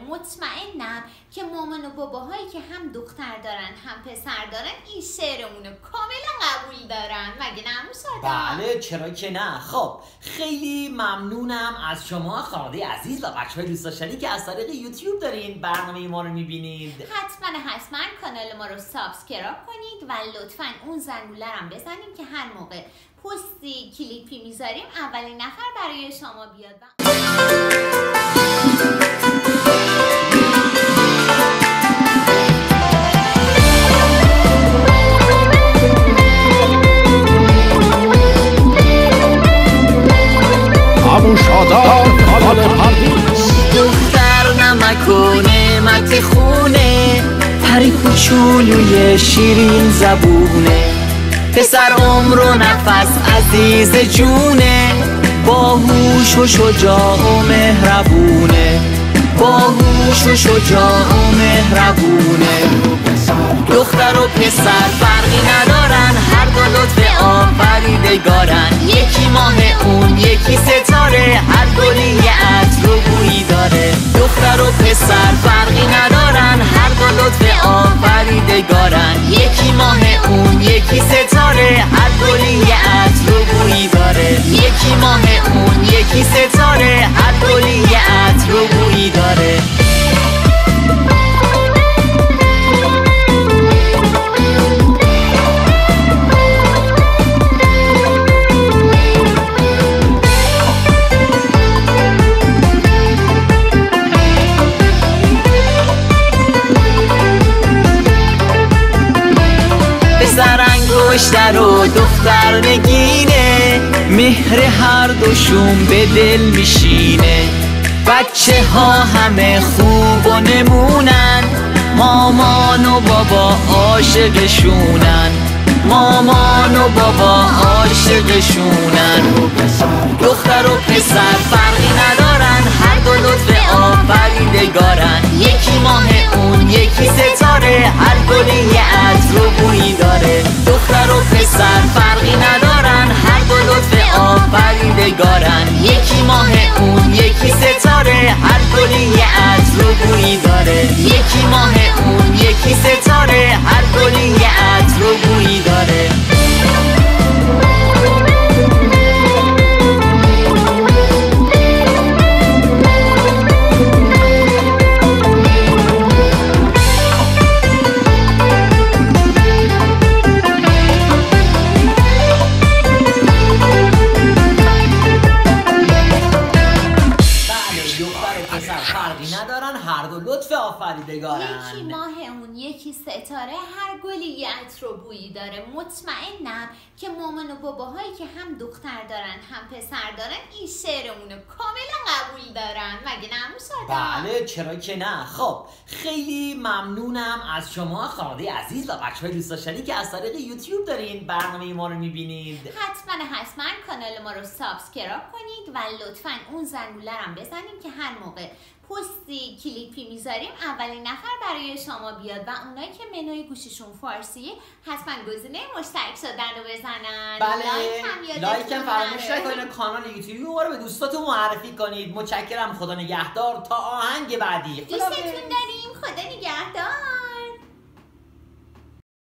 مطمئنم که مامان و باباهایی که هم دختر دارن هم پسر دارن این شعرمون رو کاملا قبول دارن. مگه نه بله چرا که نه. خب خیلی ممنونم از شما خانواده عزیز و بچه های دوست داشتنی که از طریق یوتیوب دارین برنامه ما رو می‌بینید. حتما حتما کانال ما رو subscribe کنید و لطفا اون زنگوله هم بزنید که هر موقع پستی کلیپی می‌ذاریم اولین نفر برای شما بیاد. کوچولوی شیرین زبونه. پسر عمر و نفس عزیز جونه. باهوش و شجاع و مهربونه. باهوش و شجاع و مهربونه. دختر و پسر فرقی ندارن. هر دو لطف آفریدگارن یکی ماه آفریدگارن یکی ماه اون یکی ستاره هر گلی یه عطر و بویی داره. یکی ماه اون یکی انگشتر و دختر نگینه مهر هر دوشون به دل میشینه. بچه ها همه خوب و نمونن. مامان و بابا عاشقشونن. مامان و بابا عاشقشونن. دختر و پسر فرقی یکی ماه اون یکی ستاره. هر گلی یه عطر و بویی هر دو لطف آفریدگارن یکی ماه اون یکی ستاره. هر گلی یه عطر و بویی داره. مطمئنم که مامان و باباهایی که هم دختر دارن هم پسر دارن این شعرمون رو کاملا قبول دارن. مگه نه بله چرا که نه. خب خیلی ممنونم از شما خانواده عزیز و بچه های دوست داشتنی که از طریق یوتیوب دارین برنامه ما رو می‌بینید. حتما حتما. کانال ما رو subscribe کنید و لطفا اون زنگوله هم بزنید که هر موقع پستی کلیپی می‌ذاریم اولین نفر برای شما بیاد و اونایی که منوی گوشیشون فارسیه حتما گزینه مشترک شدن رو بزنن. بله. لایک هم فراموش. نکنید. کانال یوتیوب رو به دوستاتون معرفی کنید. متشکرم. خدا نگهدار. تا آهنگ بعدی. دوستتون داریم. خدا نگهدار.